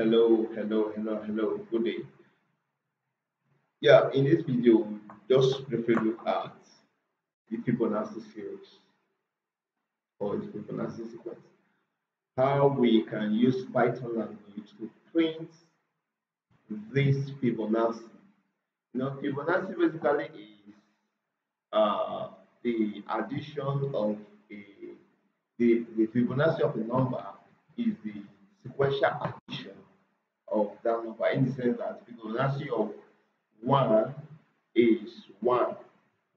Hello, hello, hello, hello. Good day. Yeah, in this video, we just briefly look at the Fibonacci series or the Fibonacci sequence. How we can use Python language to print this Fibonacci. You know, Fibonacci basically is uh, the addition of a the, the Fibonacci of a number is the sequential that number in the sense that Fibonacci of 1 is 1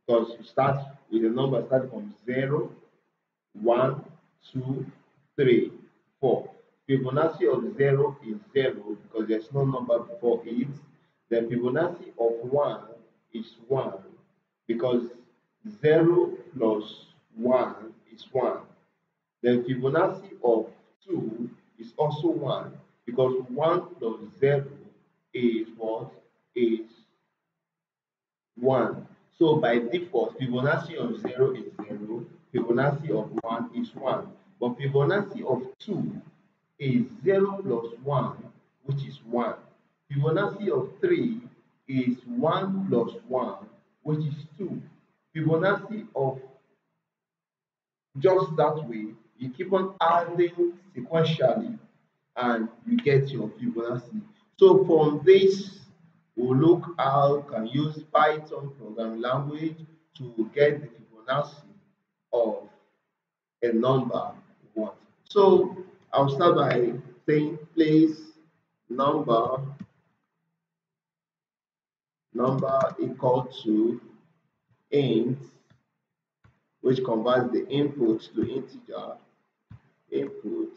because you start with a number starting from 0, 1, 2, 3, 4. Fibonacci of 0 is 0 because there's no number before it. Then Fibonacci of 1 is 1 because 0 plus 1 is 1. Then Fibonacci of 2 is also 1 because 1 plus 0 is what? Is 1. So by default, Fibonacci of 0 is 0, Fibonacci of 1 is 1. But Fibonacci of 2 is 0 plus 1, which is 1. Fibonacci of 3 is 1 plus 1, which is 2. Fibonacci of just that way, you keep on adding sequentially and you get your Fibonacci. So from this, we'll look how can use Python programming language to get the Fibonacci of a number one. So I'll start by saying place number number equal to int which converts the input to integer input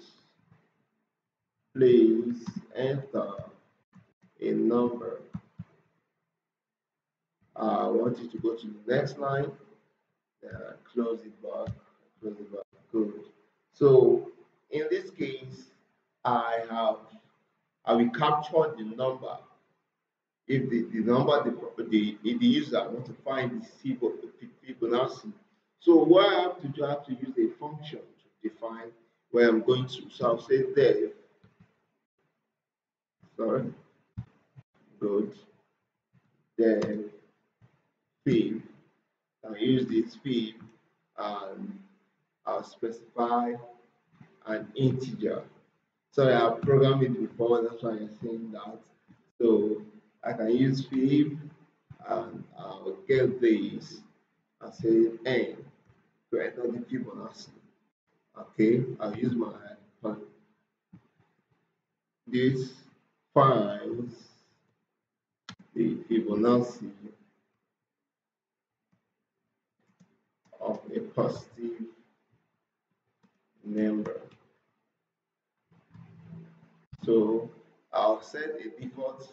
please enter a number. I want you to go to the next line, uh, close it back, close it back, good. So in this case, I have, I will capture the number. If the, the number, the, the, the user want to find the Fibonacci. So what I have to do, I have to use a function to define where I'm going to. So I'll say def sorry, good, then fib, I use this fib and I'll specify an integer. Sorry, I've programmed it before, that's why I'm saying that. So I can use fib and I'll get this and say n to enter the Fibonacci. Okay, I'll use my this finds the Fibonacci of a positive number. So I'll set a default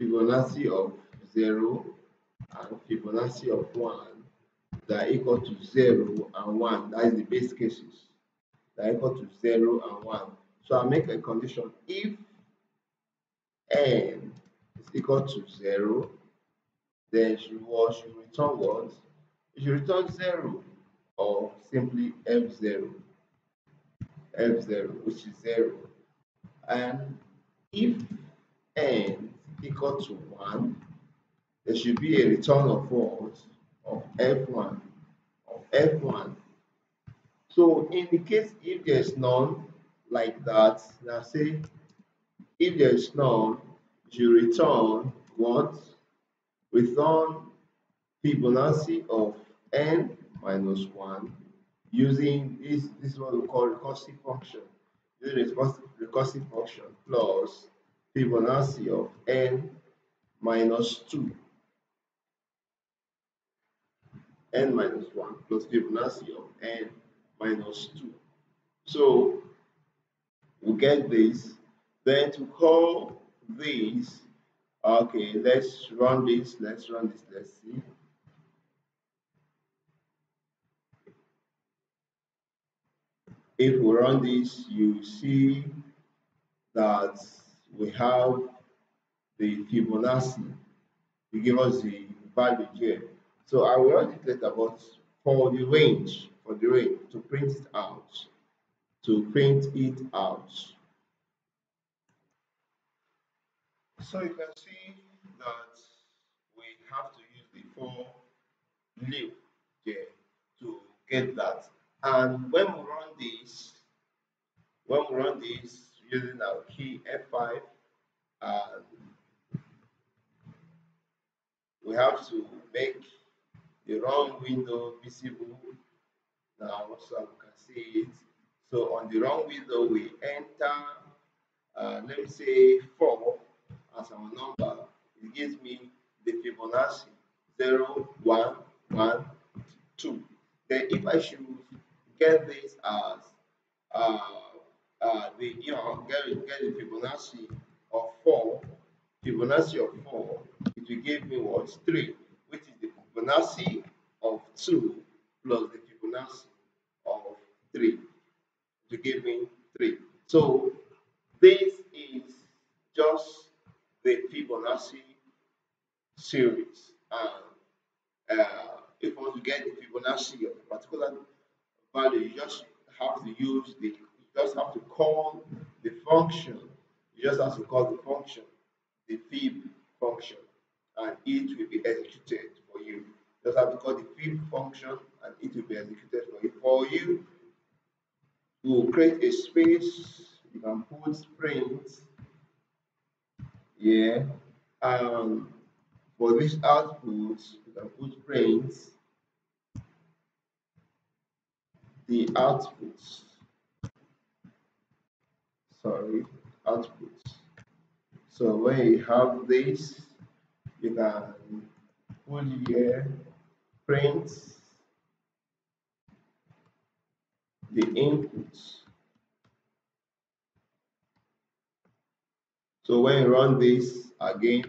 Fibonacci of 0 and Fibonacci of 1 that are equal to 0 and 1. That is the base cases. That are equal to 0 and 1. So I'll make a condition if n is equal to 0, then should, what should return what? It should return 0 or simply f0, f0, which is 0. And if n is equal to 1, there should be a return of what? Of f1, of f1. So in the case if there's none like that, now say if there is none, you return what? Return Fibonacci of n minus 1 using this, this is what we call recursive function. Using recursive function plus Fibonacci of n minus 2. n minus 1 plus Fibonacci of n minus 2. So we get this then to call this, okay, let's run this, let's run this, let's see. If we run this, you see that we have the Fibonacci. You give us the value here. So I will run it but for the range, for the range, to print it out, to print it out, So you can see that we have to use the for loop here to get that. And when we run this, when we run this using our key F5, and we have to make the wrong window visible now so we can see it. So on the wrong window, we enter, uh, let me say 4 as our number. It gives me the Fibonacci 0, 1, 1, 2. Then if I should get this as uh, uh, the you know get, get the Fibonacci of 4, Fibonacci of 4, it will give me what? 3, which is the Fibonacci of 2 plus the Fibonacci of 3 to give me 3. So this is just the Fibonacci series. Uh, if you want to get the Fibonacci of a particular value, you just have to use the, you just have to call the function. You just have to call the function, the fib function, and it will be executed for you. You just have to call the fib function, and it will be executed for you. For you to create a space, you can put print yeah. Um, for this output, you can print the outputs. Sorry, outputs. So when you have this, you can put here print the inputs. So when you run this again,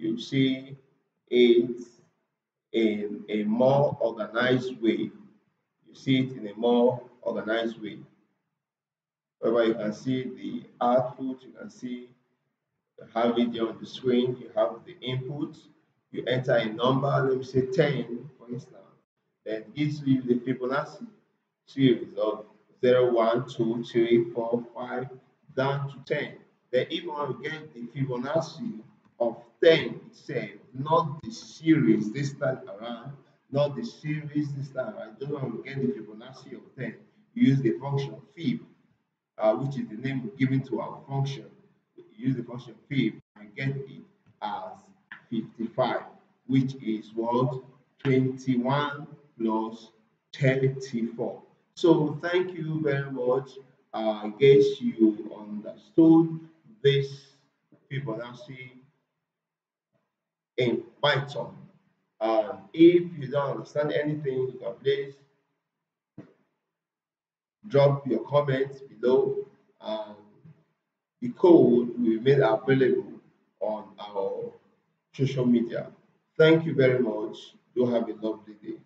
you see it in a more organized way. You see it in a more organized way. Whereby you can see the output, you can see you have it on the screen, you have the input, you enter a number, let me say 10 for instance, then gives you the Fibonacci series of 0, 1, 2, 3, 4, 5, down to 10. Then you want get the Fibonacci of 10 itself, not the series this time around, not the series this time around, don't want to get the Fibonacci of 10, use the function fib, uh, which is the name given to our function. use the function fib and get it as 55, which is what 21 plus 34. So thank you very much. Uh, I guess you understood this Fibonacci in Python. And if you don't understand anything, you can please drop your comments below and the code will be made available on our social media. Thank you very much. Do have a lovely day.